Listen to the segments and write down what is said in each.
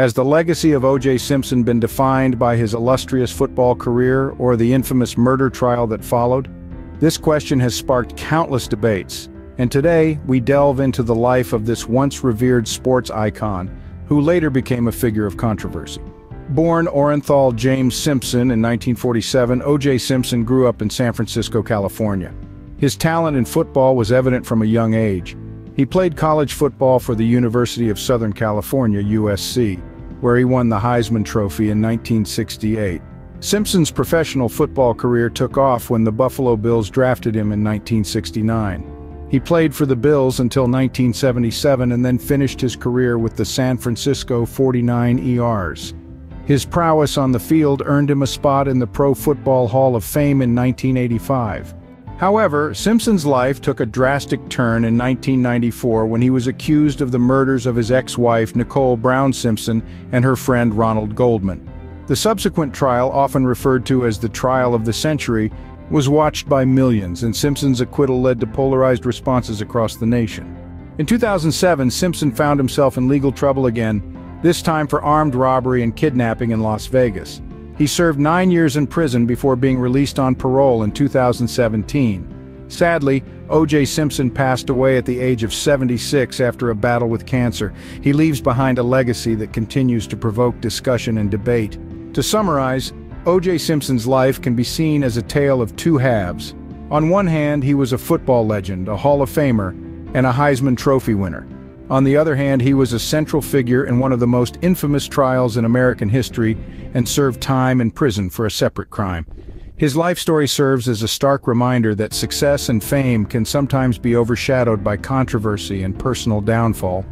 Has the legacy of O.J. Simpson been defined by his illustrious football career or the infamous murder trial that followed? This question has sparked countless debates, and today we delve into the life of this once revered sports icon, who later became a figure of controversy. Born Orenthal James Simpson in 1947, O.J. Simpson grew up in San Francisco, California. His talent in football was evident from a young age. He played college football for the University of Southern California, USC, where he won the Heisman Trophy in 1968. Simpson's professional football career took off when the Buffalo Bills drafted him in 1969. He played for the Bills until 1977 and then finished his career with the San Francisco 49ers. His prowess on the field earned him a spot in the Pro Football Hall of Fame in 1985. However, Simpson's life took a drastic turn in 1994 when he was accused of the murders of his ex-wife Nicole Brown Simpson and her friend Ronald Goldman. The subsequent trial, often referred to as the trial of the century, was watched by millions and Simpson's acquittal led to polarized responses across the nation. In 2007, Simpson found himself in legal trouble again, this time for armed robbery and kidnapping in Las Vegas. He served nine years in prison before being released on parole in 2017. Sadly, O.J. Simpson passed away at the age of 76 after a battle with cancer. He leaves behind a legacy that continues to provoke discussion and debate. To summarize, O.J. Simpson's life can be seen as a tale of two halves. On one hand, he was a football legend, a Hall of Famer, and a Heisman Trophy winner. On the other hand, he was a central figure in one of the most infamous trials in American history and served time in prison for a separate crime. His life story serves as a stark reminder that success and fame can sometimes be overshadowed by controversy and personal downfall.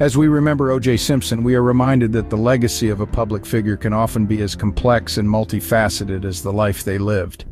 As we remember O.J. Simpson, we are reminded that the legacy of a public figure can often be as complex and multifaceted as the life they lived.